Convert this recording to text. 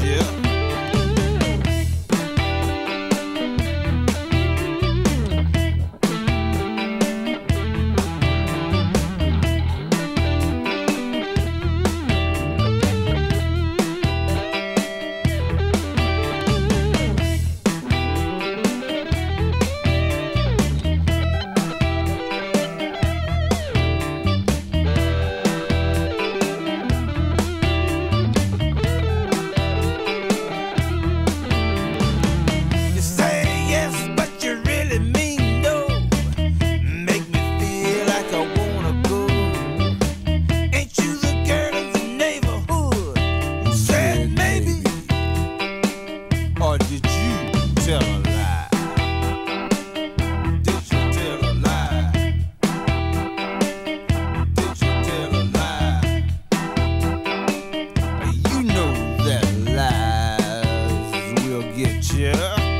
Yeah. we'll get you.